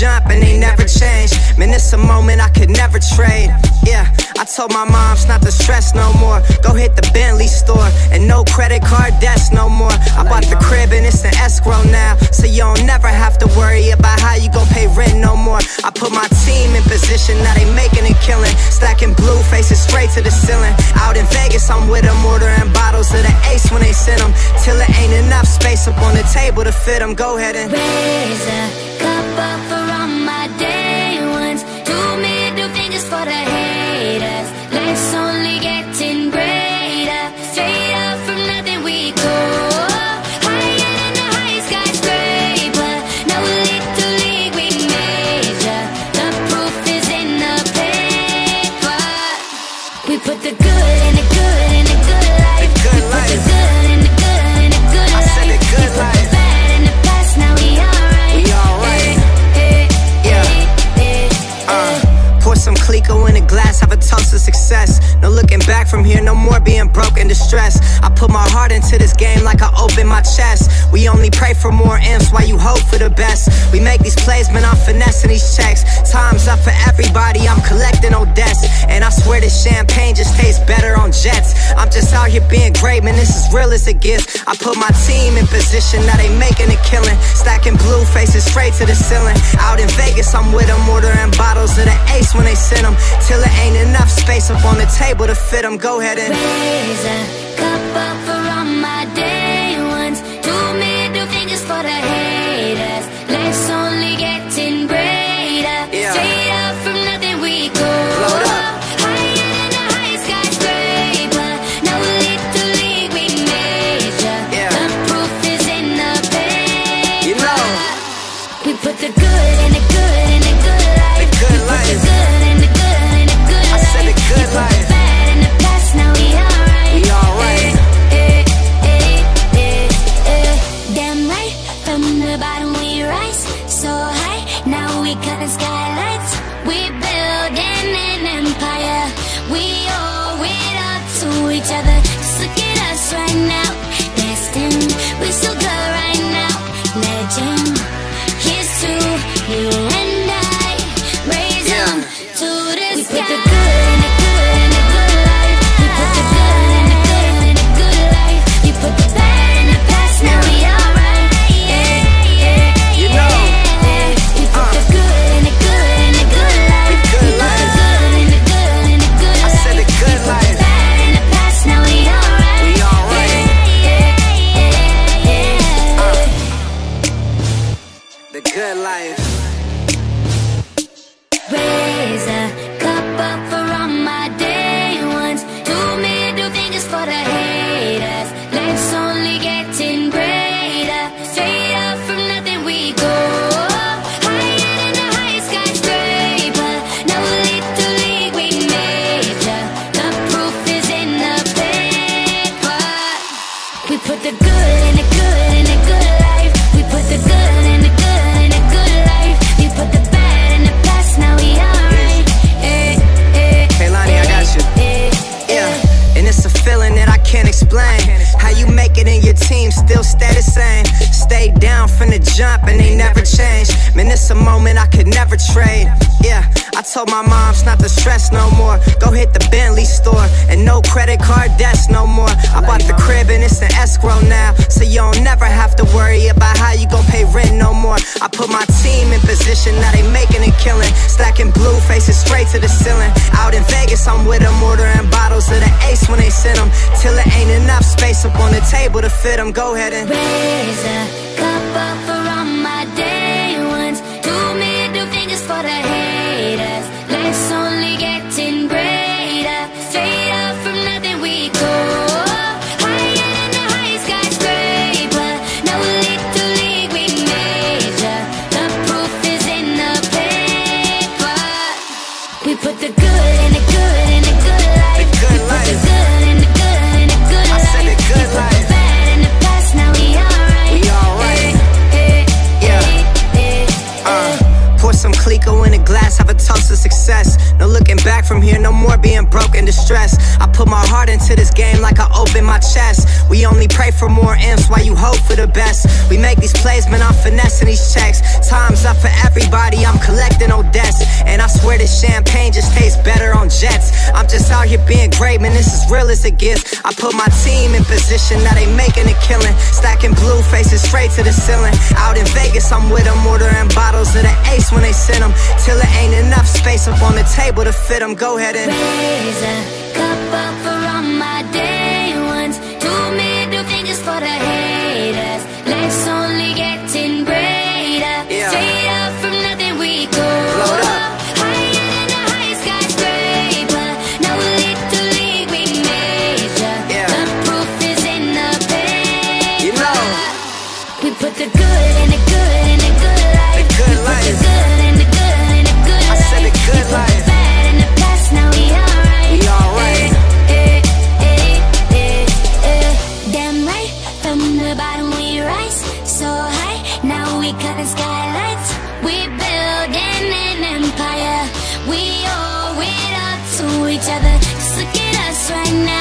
jump and they never changed. Man, it's a moment I could never trade. Yeah, I told my moms not to stress no more. Go hit the Bentley store and no credit card debts no more. I bought the crib and it's an escrow now, so you don't never have to worry about how you gon' pay rent no more. I put my team in position, now they a killing. Stacking blue faces straight to the ceiling. Out in Vegas, I'm with them, ordering bottles of the ace when they send them. Till it ain't enough space up on the table to fit them. Go ahead and raise a cup up for all to success. No looking back from here, no more being broke and distressed. I put my heart into this game like I open my chest. We only pray for more M's while you hope for the best. We make these plays, man, I'm finessing these checks. Time's up for everybody, I'm collecting swear this champagne just tastes better on jets. I'm just out here being great, man, this is real as it gets. I put my team in position, now they making a killing. Stacking blue faces straight to the ceiling. Out in Vegas, I'm with them, ordering bottles of the ace when they send them. Till it ain't enough space up on the table to fit them. Go ahead and Raise a cup up for all my day We put the good in the could never trade. Yeah, I told my moms not to stress no more. Go hit the Bentley store and no credit card debts no more. I bought the crib and it's an escrow now, so you don't never have to worry about how you gon' pay rent no more. I put my team in position, now they making a killing. Stacking blue faces straight to the ceiling. Out in Vegas, I'm with them, ordering bottles of the ace when they send them. Till it ain't enough space up on the table to fit them. Go ahead and Raise a cup up back from here, no more being broke and distressed. I put my heart into this game like I open my chest. We only pray for more imps while you hope for the best. We make these plays, man, I'm finessing these checks. Time's up for everybody, I'm collecting old debts. And I swear this champagne just tastes better on jets. I'm just out here being great, man, this is real as it gets. I put my team in position, now they making a killing. Stacking blue faces straight to the ceiling. Out in Vegas, I'm with them, ordering bottles of the ace when they send them. Till it ain't enough space up on the table to fit them. Go ahead and raise a cup up. Now we cutting skylights, we building an empire. We owe it up to each other. Just look at us right now.